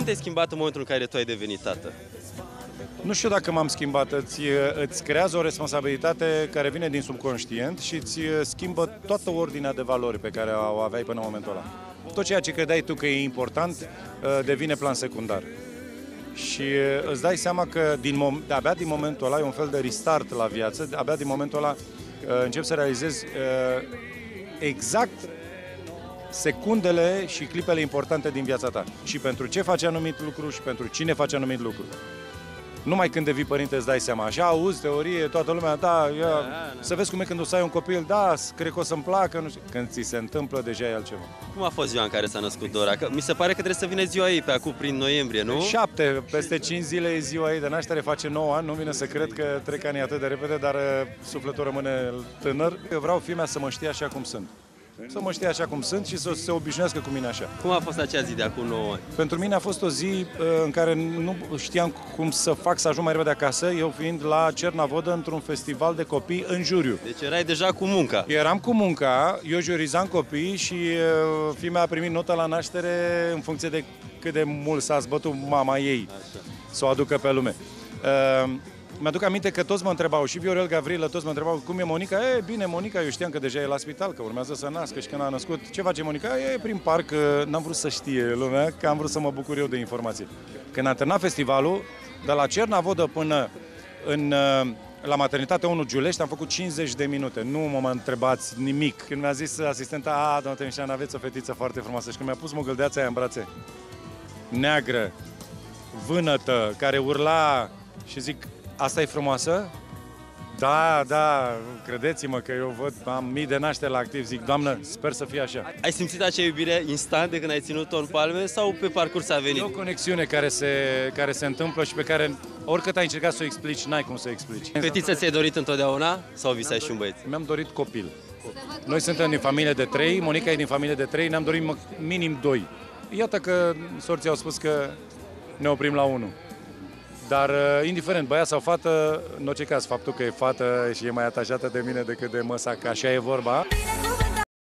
Cum te-ai schimbat în momentul în care tu ai devenit tată? Nu știu dacă m-am schimbat, îți, îți creează o responsabilitate care vine din subconștient și îți schimbă toată ordinea de valori pe care o aveai până în momentul ăla. Tot ceea ce credeai tu că e important uh, devine plan secundar. Și uh, îți dai seama că din mom- abia din momentul ăla e un fel de restart la viață, abia din momentul ăla uh, începi să realizezi exact secundele și clipele importante din viața ta. Și pentru ce faci anumit lucru și pentru cine faci anumit lucru. Numai când devii părinte îți dai seama. Așa auzi teorie, toată lumea, da, ia, da, da. să vezi cum e când o să ai un copil, da, cred că o să-mi placă, nu știu. Când ți se întâmplă, deja e altceva. Cum a fost ziua în care s-a născut Dora? Că mi se pare că trebuie să vină ziua ei pe acum, prin noiembrie, nu? Șapte, peste cinci zile e ziua ei de naștere, face 9 ani, nu vine să cred că trec ani atât de repede, dar uh, sufletul rămâne tânăr. Eu vreau fimea să mă știe așa cum sunt să mă știe așa cum sunt și să se obișnuiască cu mine așa. Cum a fost acea zi de acum 9 ani? Pentru mine a fost o zi uh, în care nu știam cum să fac să ajung mai repede acasă, eu fiind la Cernavodă într-un festival de copii în juriu. Deci erai deja cu munca. Eram cu munca, eu jurizam copii și uh, fimea a primit nota la naștere în funcție de cât de mult s-a zbătut mama ei așa. să o aducă pe lume. Uh, mi-aduc aminte că toți mă întrebau, și Viorel Gavrilă, toți mă întrebau cum e Monica. E, bine, Monica, eu știam că deja e la spital, că urmează să nască și când a născut. Ce face Monica? E prin parc, n-am vrut să știe lumea, că am vrut să mă bucur eu de informații. Când a terminat festivalul, de la Cernavodă până în, la maternitate 1 Giulești am făcut 50 de minute. Nu mă întrebați nimic. Când mi-a zis asistenta, a, doamna Temișan, aveți o fetiță foarte frumoasă. Și când mi-a pus măgăldeața aia în brațe, neagră, vânătă, care urla și zic, Asta e frumoasă? Da, da, credeți-mă că eu văd, am mii de nașteri la activ, zic, doamnă, sper să fie așa. Ai simțit acea iubire instant de când ai ținut-o în palme sau pe parcurs a venit? E o conexiune care se, care se întâmplă și pe care oricât ai încercat să o explici, n-ai cum să o explici. Fetiță ți-ai dorit întotdeauna sau visai și un băieț? Mi-am dorit copil. Noi suntem din familie de trei, Monica e din familie de trei, ne-am dorit minim doi. Iată că sorții au spus că ne oprim la unul. Dar, uh, indiferent, băiat sau fată, în orice caz, faptul că e fată și e mai atașată de mine decât de măsa, că așa e vorba.